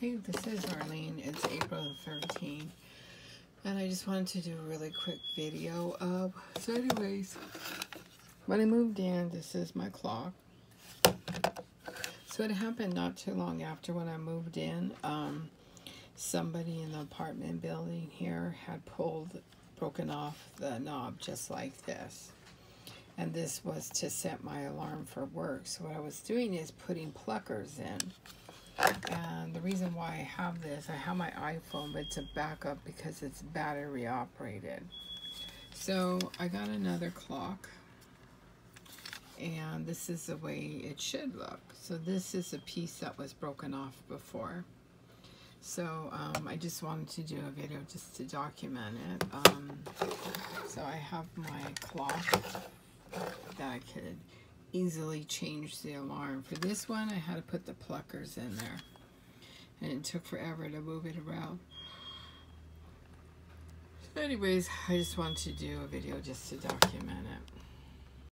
Hey, this is Arlene. It's April the 13th. And I just wanted to do a really quick video of, so anyways, when I moved in, this is my clock. So it happened not too long after when I moved in. Um, somebody in the apartment building here had pulled, broken off the knob just like this. And this was to set my alarm for work. So what I was doing is putting pluckers in. And the reason why I have this, I have my iPhone, but it's a backup because it's battery operated. So I got another clock. And this is the way it should look. So this is a piece that was broken off before. So um, I just wanted to do a video just to document it. Um, so I have my clock that I could easily change the alarm. For this one, I had to put the pluckers in there. And it took forever to move it around. So anyways, I just wanted to do a video just to document it.